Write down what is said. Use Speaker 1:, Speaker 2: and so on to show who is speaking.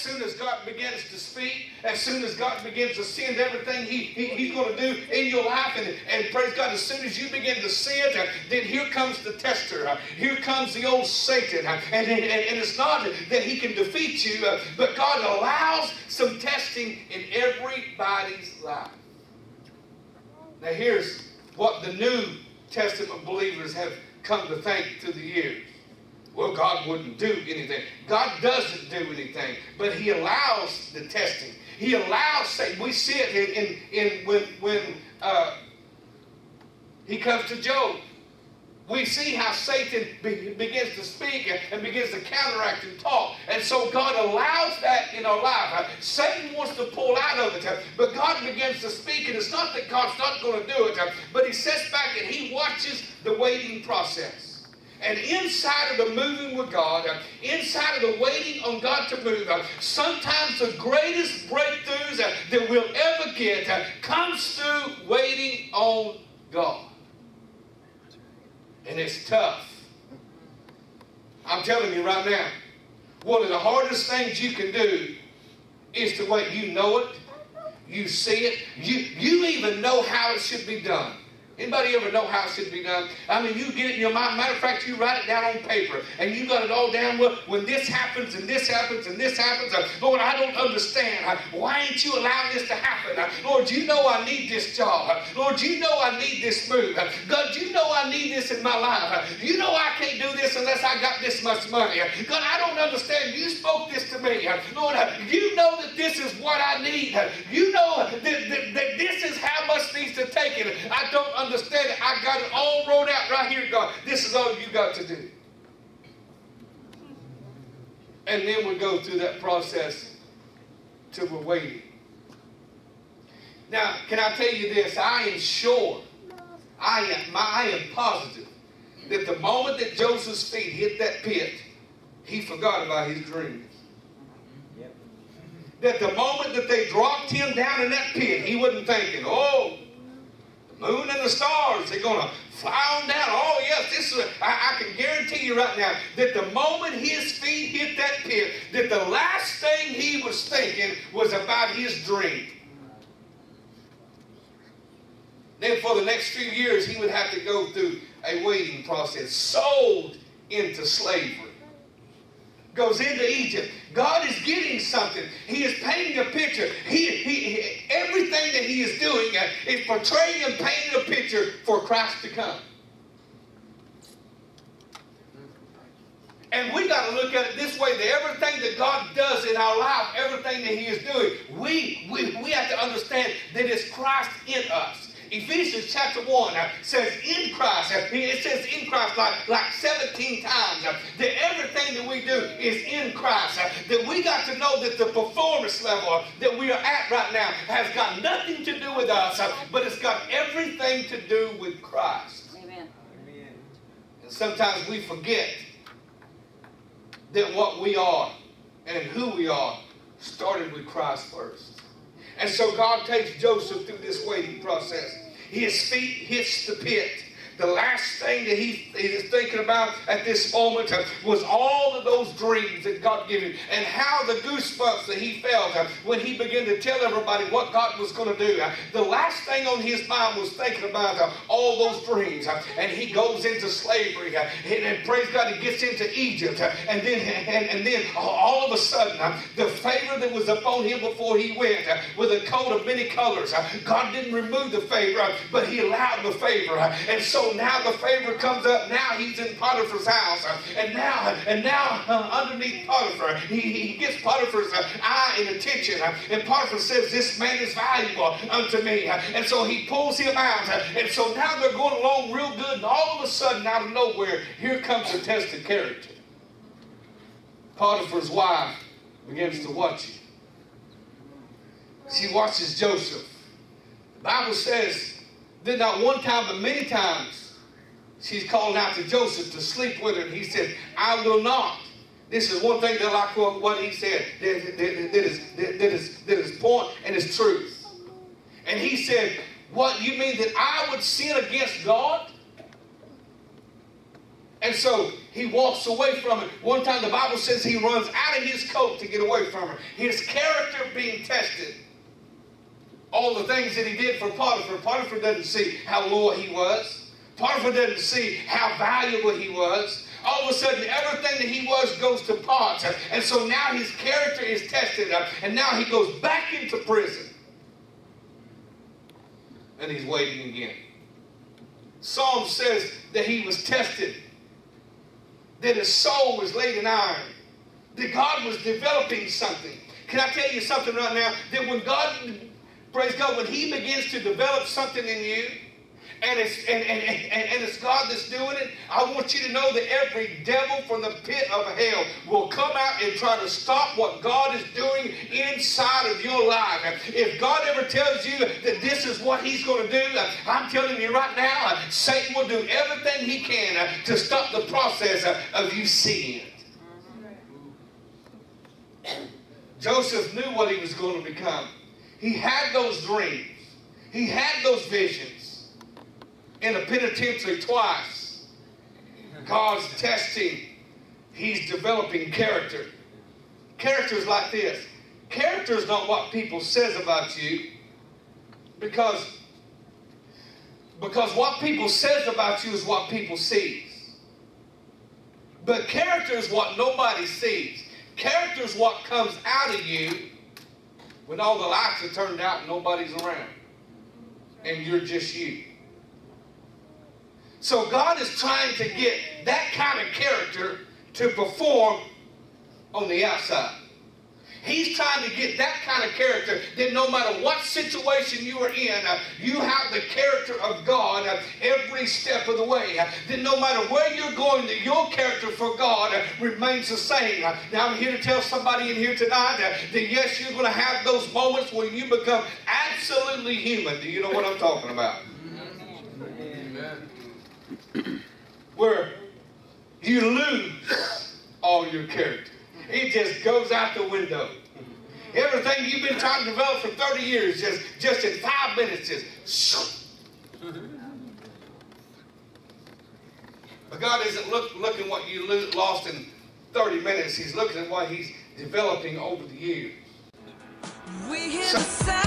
Speaker 1: soon as God begins to speak, as soon as God begins to send everything he, he, He's going to do in your life, and, and praise God, as soon as you begin to see it, then here comes the tester. Here comes the old Satan. And, and, and it's not that he can defeat you, but God allows some testing in everybody's life. Now, here's what the New Testament believers have come to think through the years. Well, God wouldn't do anything. God doesn't do anything, but He allows the testing. He allows Satan. We see it in, in, in when, when uh, He comes to Job. We see how Satan be, begins to speak and, and, begins to counteract and talk. And so God allows that in our life. Uh, Satan wants to pull out of it, uh, but God begins to speak. And it's not that God's not going to do it, uh, but He sits back and He watches the waiting process. And inside of the moving with God, uh, inside of the waiting on God to move, uh, sometimes the greatest breakthroughs uh, that we'll ever get comes through waiting on God. And it's tough. I'm telling you right now, one of the hardest things you can do is to wait. You know it. You see it. You, you even know how it should be done. Anybody ever know how it should be done? I mean, you get it in your mind. Matter of fact, you write it down on paper, and you got it all down. Well, when this happens, and this happens, and this happens, Lord, I don't understand. Why ain't you allowing this to happen? Lord, you know I need this job. Lord, you know I need this move. God, you know I need this in my life. You know I can't do this unless I got this much money. God, I don't understand. You spoke this to me. Lord, you know that this is what I need. You know that, that, that this is how much needs to take it. I don't understand understand it. I got it all wrote out right here, God. This is all you got to do. And then we go through that process till we're waiting. Now, can I tell you this? I am sure, I am, I am positive that the moment that Joseph's feet hit that pit, he forgot about his dreams. That the moment that they dropped him down in that pit, he wasn't thinking, oh, the stars. They're going to fly on down. Oh, yes, this is, I, I can guarantee you right now that the moment his feet hit that pit, that the last thing he was thinking was about his dream. Then for the next few years, he would have to go through a waiting process, sold into slavery goes into Egypt. God is getting something. He is painting a picture. He, he, everything that he is doing is portraying and painting a picture for Christ to come. And we got to look at it this way that everything that God does in our life, everything that He is doing, we, we, we have to understand that it's Christ in us. Ephesians chapter 1 uh, says in Christ, uh, it says in Christ like, like 17 times, uh, that everything that we do is in Christ. That we got to know that the performance level that we are at right now has got nothing to do with us, but it's got everything to do with Christ. Amen. And sometimes we forget that what we are and who we are started with Christ first. And so God takes Joseph through this waiting process. His feet hits the pit. The last thing that he, he is thinking about at this moment was all of those dreams that God gave him and how the goosebumps that he felt when he began to tell everybody what God was going to do. The last thing on his mind was thinking about all those dreams. And he goes into slavery. And, and, praise God, he gets into Egypt. and then, and, and, then all of a sudden, the favor that was upon him before he went with a coat of many colors, God didn't remove the favor, but he allowed the favor. and so now the favor comes up. Now he's in Potiphar's house. And now, and now uh, underneath Potiphar, he, he gets Potiphar's uh, eye and attention. And Potiphar says, This man is valuable unto me. And so he pulls him out. And so now they're going along real good. And all of a sudden, out of nowhere, here comes a test of character. Potiphar's wife begins to watch him. She watches Joseph. The Bible says that not one time, but many times, she's calling out to Joseph to sleep with her. And he said, I will not. This is one thing that I quote what he said that, that, that, is, that, is, that is point and is truth. And he said, What, you mean that I would sin against God? And so he walks away from it. One time the Bible says he runs out of his coat to get away from her. His character being tested. All the things that he did for Potiphar, Potiphar doesn't see how loyal he was. Potiphar doesn't see how valuable he was. All of a sudden, everything that he was goes to pot. And so now his character is tested, up. and now he goes back into prison. And he's waiting again. Psalm says that he was tested that his soul was laid in iron, that God was developing something. Can I tell you something right now? That when God, praise God, when He begins to develop something in you, and it's, and, and, and, and, it's God that's doing it, I want you to know that every devil from the pit of hell will come out and try to stop what God is doing inside of your life. If God ever tells you that this is what He's going to do, I'm telling you right now, Satan will do everything he can to stop the process of you seeing it. Joseph knew what he was going to become. He had those dreams. He had those visions in the penitentiary twice. God's testing. He's developing character. Character is like this. Character is not what people says about you because, because what people says about you is what people sees. But character is what nobody sees. Character is what comes out of you when all the lights are turned out and nobody's around. And you're just you. So God is trying to get that kind of character to perform on the outside. He's trying to get that kind of character that no matter what situation you are in, uh, you have the character of God uh, every step of the way. Uh, that no matter where you're going, that your character for God remains the same. Now, I'm here to tell somebody in here tonight that yes, you're going to have those moments where you become absolutely human. Do you know what I'm talking about? where you lose all your character. It just goes out the window. Everything you've been trying to develop for 30 years, just, just in five minutes, just But God isn't look, looking what you lost in 30 minutes. He's looking at what He's developing over the years. We hear so, the sound.